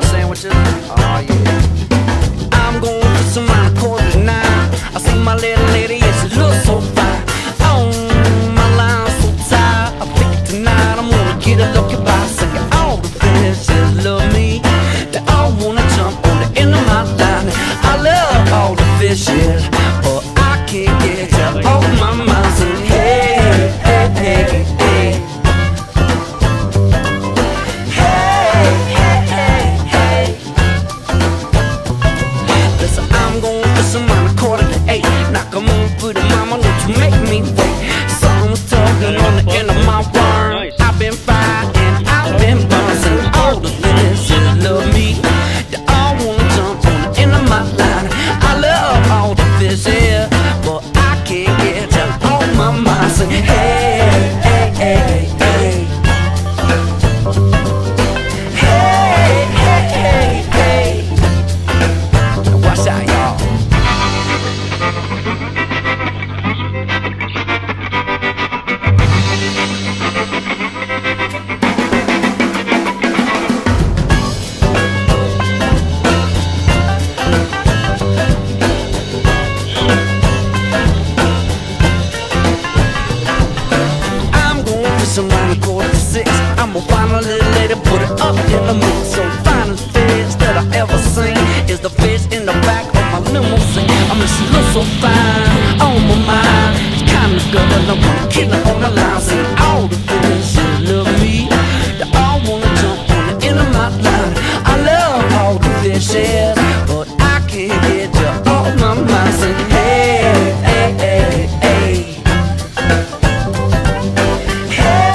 fishes. Oh yeah. I'm going for some quarter tonight. I see my little lady, and she looks so fine. Oh, my line's so tight. I think tonight I'm gonna get a lucky by singing all the fishes love me. I'm a little lady, put it up in the mix. So finest fish that I ever seen is the fish in the back of my limousine. I mean, she looks so fine on my mind. It's kind of girl that I wanna kill her on the line.